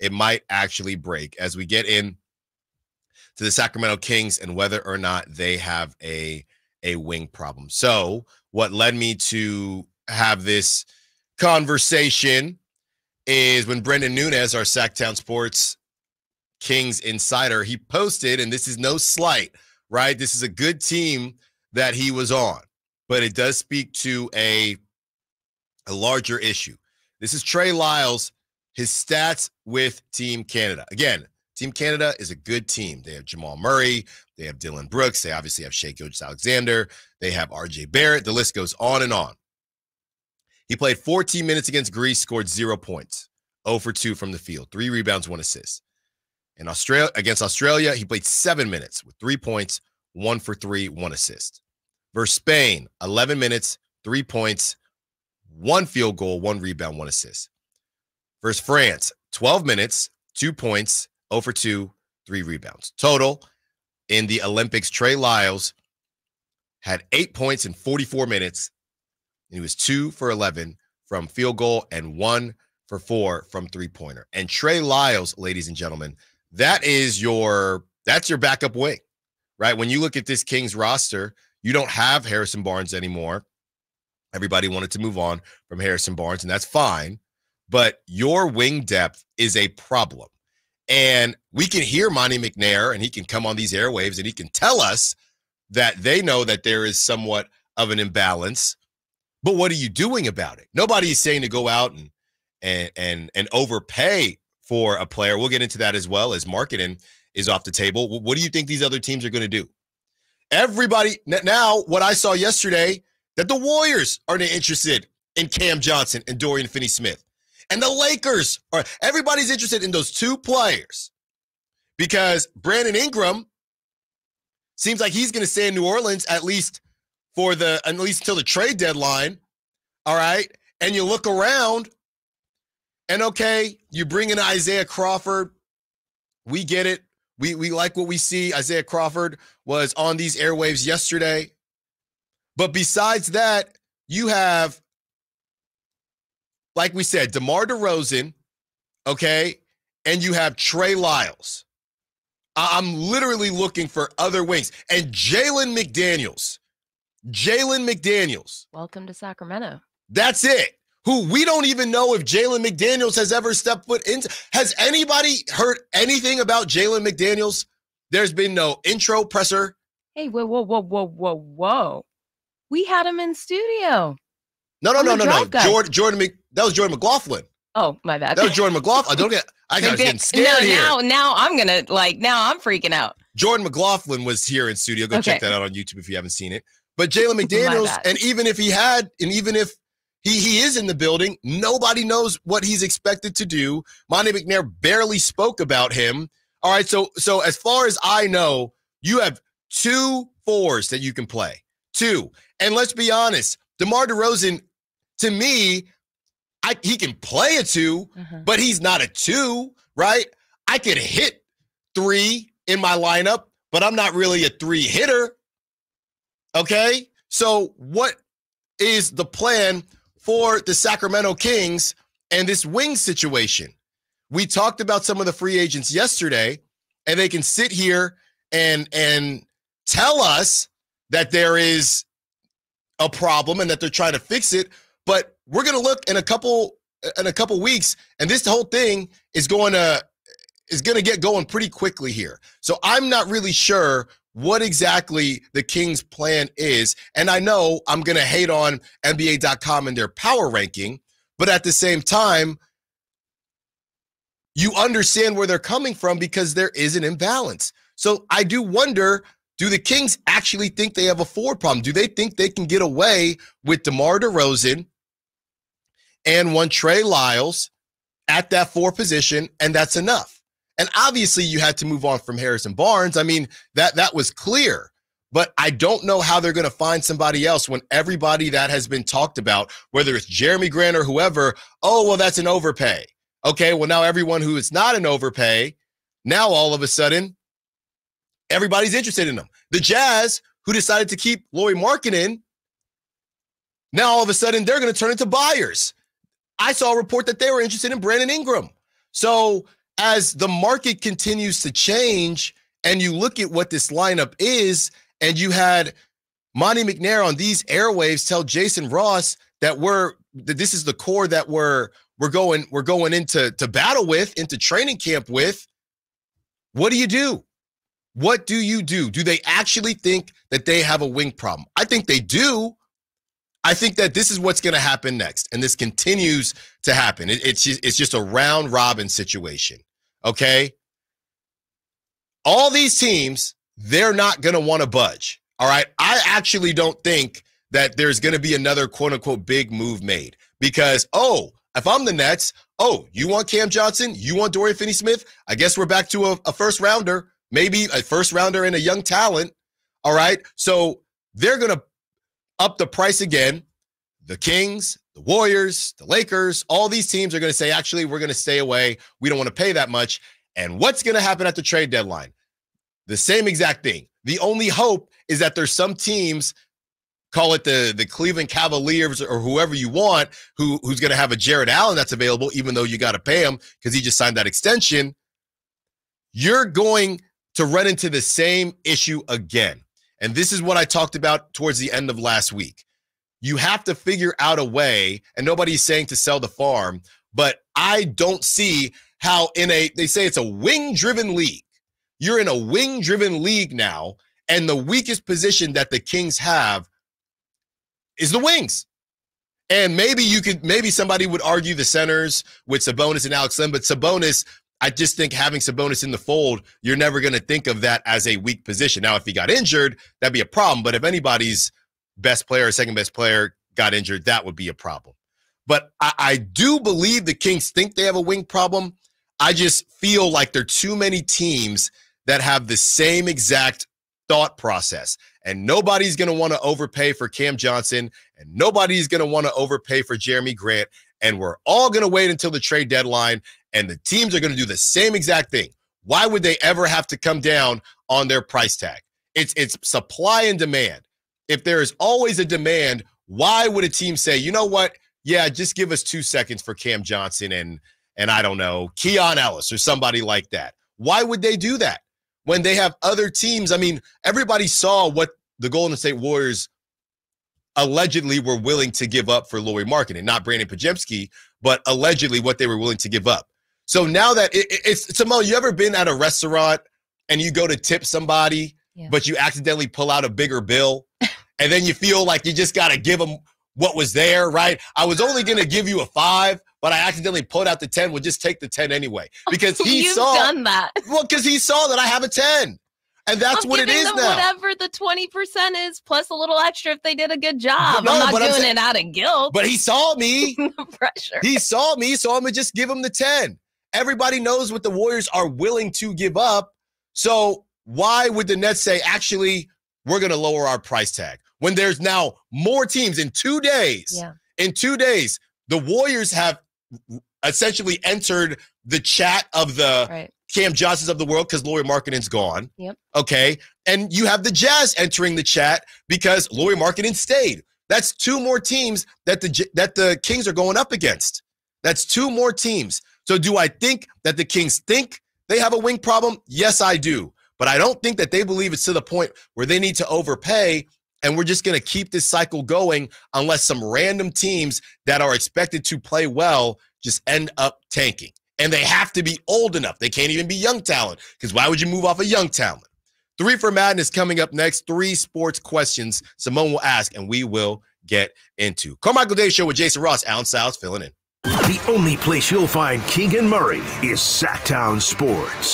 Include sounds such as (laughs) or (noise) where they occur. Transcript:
it might actually break as we get in to the Sacramento Kings and whether or not they have a a wing problem. So, what led me to have this conversation is when Brenden Nunes, our Sactown Sports Kings insider, he posted, and this is no slight, right? This is a good team that he was on, but it does speak to a a larger issue. This is Trey Lyles, his stats with Team Canada. Again, Team Canada is a good team. They have Jamal Murray, they have Dillon Brooks, they obviously have Shai Gilgeous-Alexander, they have RJ Barrett. The list goes on and on. He played 14 minutes against Greece, scored zero points, 0 for 2 from the field, three rebounds, one assist. In Australia against Australia, he played seven minutes with three points, one for three, one assist. Versus Spain, 11 minutes, three points, one field goal, one rebound, one assist. Versus France, 12 minutes, two points, 0 for 2, three rebounds. Total in the Olympics, Trey Lyles had eight points in 44 minutes. And he was two for 11 from field goal and one for four from three pointer. And Trey Lyles, ladies and gentlemen, that is your that's your backup wing, right? When you look at this Kings roster, you don't have Harrison Barnes anymore. Everybody wanted to move on from Harrison Barnes, and that's fine. But your wing depth is a problem. And we can hear Monte McNair and he can come on these airwaves and he can tell us that they know that there is somewhat of an imbalance. But what are you doing about it? Nobody is saying to go out and and and and overpay for a player. We'll get into that as well as Markkanen is off the table. What do you think these other teams are going to do? Everybody now, what I saw yesterday, that the Warriors are interested in Cam Johnson and Dorian Finney Smith. And the Lakers are everybody's interested in those two players because Brandon Ingram seems like he's going to stay in New Orleans at least for the at least until the trade deadline. All right. And you look around and okay, you bring in Isaiah Crawford. We get it. We we like what we see. Isaiah Crawford was on these airwaves yesterday. But besides that, you have like we said, DeMar DeRozan, okay, and you have Trey Lyles. I'm literally looking for other wings. And Jalen McDaniels. Jalen McDaniels. Welcome to Sacramento. That's it. Who we don't even know if Jalen McDaniels has ever stepped foot into. Has anybody heard anything about Jalen McDaniels? There's been no intro presser. Hey, whoa, whoa, whoa, whoa, whoa, whoa. We had him in studio. No, no, no, no, no. Jordan, Jordan, that was Jordan McLaughlin. Oh, my bad. That was Jordan McLaughlin. I don't get. I got (laughs) getting scared no, here. Now, now I'm gonna like. Now I'm freaking out. Jordan McLaughlin was here in studio. Go okay. check that out on YouTube if you haven't seen it. But Jalen (laughs) McDaniels, and even if he had, and even if he he is in the building, nobody knows what he's expected to do. Monte McNair barely spoke about him. All right, so so as far as I know, you have two fours that you can play. Two. And let's be honest, DeMar DeRozan, to me, I, he can play a 2 mm-hmm. but he's not a two, right? I could hit three in my lineup, but I'm not really a three hitter. Okay. So, what is the plan for the Sacramento Kings and this wing situation? We talked about some of the free agents yesterday, and they can sit here and and tell us that there is a problem and that they're trying to fix it. But we're going to look in a couple in a couple weeks, and this whole thing is going to is going to get going pretty quickly here. So I'm not really sure what exactly the Kings' plan is, and I know I'm going to hate on NBA.com and their power ranking, but at the same time, you understand where they're coming from because there is an imbalance. So I do wonder do the Kings actually think they have a forward problem? Do they think they can get away with DeMar DeRozan and one Trey Lyles at that four position, and that's enough. And obviously, you had to move on from Harrison Barnes. I mean, that that was clear. But I don't know how they're going to find somebody else when everybody that has been talked about, whether it's Jerami Grant or whoever, oh, well, that's an overpay. Okay, well, now everyone who is not an overpay, now all of a sudden, everybody's interested in them. The Jazz, who decided to keep Lauri Markkanen, now all of a sudden they're going to turn into buyers. I saw a report that they were interested in Brandon Ingram. So as the market continues to change and you look at what this lineup is, and you had Monte McNair on these airwaves tell Jason Ross that we're that this is the core that we're we're going we're going into to battle with, into training camp with. What do you do? What do you do? Do they actually think that they have a wing problem? I think they do. I think that this is what's going to happen next, and this continues to happen. It, it's just, it's just a round robin situation. Okay, all these teams they're not going to want to budge. All right, I actually don't think that there's going to be another quote unquote big move made because oh, if I'm the Nets, oh, you want Cam Johnson, you want Dorian Finney-Smith. I guess we're back to a, a first rounder, maybe a first rounder and a young talent. All right, so they're going to up the price again. The Kings, the Warriors, the Lakers, all these teams are going to say, actually, we're going to stay away. We don't want to pay that much. And what's going to happen at the trade deadline? The same exact thing. The only hope is that there's some teams, call it the, the Cleveland Cavaliers or whoever you want, who, who's going to have a Jarrett Allen that's available, even though you got to pay him because he just signed that extension. You're going to run into the same issue again. And this is what I talked about towards the end of last week. You have to figure out a way, and nobody's saying to sell the farm, but I don't see how in a they say it's a wing driven league. You're in a wing driven league now, and the weakest position that the Kings have is the wings. And maybe you could, maybe somebody would argue the centers with Sabonis and Alex Len, but Sabonis I just think having Sabonis in the fold, you're never going to think of that as a weak position. Now, if he got injured, that'd be a problem. But if anybody's best player or second best player got injured, that would be a problem. But I, I do believe the Kings think they have a wing problem. I just feel like there are too many teams that have the same exact thought process. And nobody's going to want to overpay for Cam Johnson, and nobody's going to want to overpay for Jerami Grant. And we're all going to wait until the trade deadline and the teams are going to do the same exact thing. Why would they ever have to come down on their price tag? It's it's supply and demand. If there is always a demand, why would a team say, you know what? Yeah, just give us two seconds for Cam Johnson and and I don't know, Keon Ellis or somebody like that. Why would they do that when they have other teams? I mean, everybody saw what the Golden State Warriors allegedly were willing to give up for Lauri Markkanen, not Brandin Podziemski, but allegedly what they were willing to give up. So now that it, it's Simone, you ever been at a restaurant and you go to tip somebody, yeah. but you accidentally pull out a bigger bill, and then you feel like you just got to give them what was there, right? I was only going to give you a five, but I accidentally pulled out the 10. We'll just take the 10 anyway. Because (laughs) he You've saw done that. Well, because he saw that I have a 10. And that's I'm what it is them now. Whatever the 20% is, plus a little extra if they did a good job. No, I'm not doing I'm saying, it out of guilt. But he saw me. (laughs) pressure. He saw me, so I'm to just give him the 10. Everybody knows what the Warriors are willing to give up. So why would the Nets say, actually, we're going to lower our price tag when there's now more teams in two days? Yeah. In two days, the Warriors have essentially entered the chat of the right. Cam Johnsons of the world because Lauri Markkanen's gone. Yep. Okay. And you have the Jazz entering the chat because Lauri Markkanen stayed. That's two more teams that the that the Kings are going up against. That's two more teams. So, do I think that the Kings think they have a wing problem? Yes, I do. But I don't think that they believe it's to the point where they need to overpay. And we're just going to keep this cycle going unless some random teams that are expected to play well just end up tanking. And they have to be old enough. They can't even be young talent because why would you move off a young talent? Three for Madness coming up next. Three sports questions Simone will ask, and we will get into. Carmichael Dave Show with Jason Ross, Allen Stiles filling in. The only place you'll find Keegan Murray is Sactown Sports.